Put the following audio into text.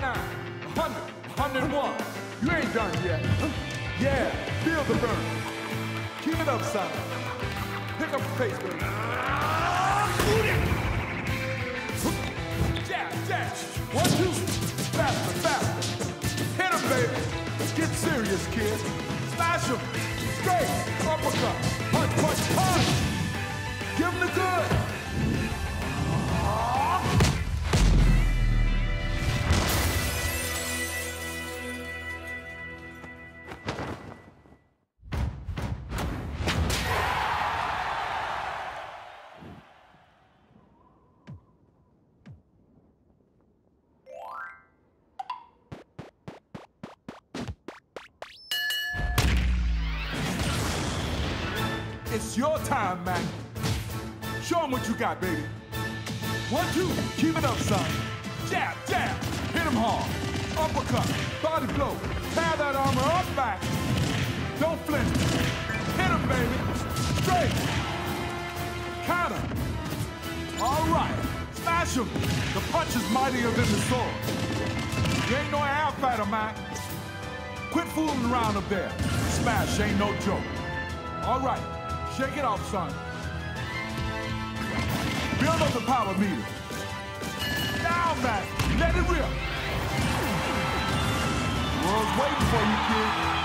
99, 100, 101. You ain't done yet. Yeah, feel the burn. Keep it up, son. Pick up the pace, baby. Shoot it! Jab, jab. One, two. Faster, faster. Hit him, baby. Get serious, kid. Smash him. Straight. Uppercut. Punch, punch, punch. Give him the good. It's your time, man. Show him what you got, baby. One, two, keep it up, son. Jab, jab, hit him hard. Uppercut, body blow. Tear that armor up back. Don't flinch. Hit him, baby. Straight. Counter. All right. Smash him. The punch is mightier than the sword. You ain't no air fighter, man. Quit fooling around up there. Smash ain't no joke. All right. Shake it off, son. Build up the power meter. Now, Mac, let it rip. World's waiting for you, kid.